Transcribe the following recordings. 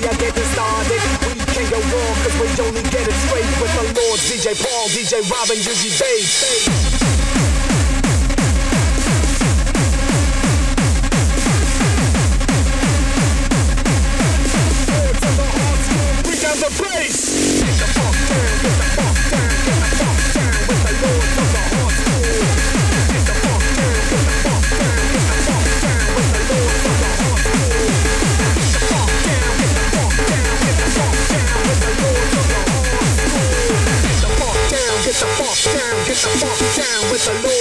fire getting started. We can't go wrong, cause we only get it straight with the Lord DJ Paul, DJ Robin, Yuji Bates. Get the fuck down with the Lord.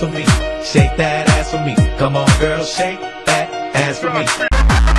for me. Shake that ass for me. Come on, girl, shake that ass for me.